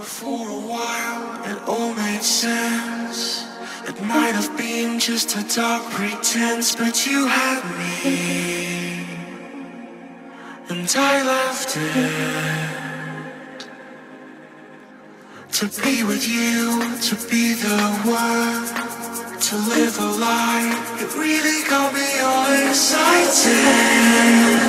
But for a while, it all made sense. It might have been just a dark pretense, but you had me. And I loved it. To be with you, to be the one, to live a lie—it really got me all excited.